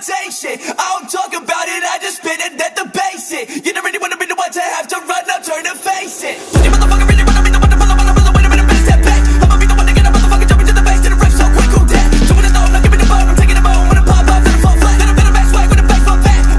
take shit. I don't talk about it, I just spit it at the basic. You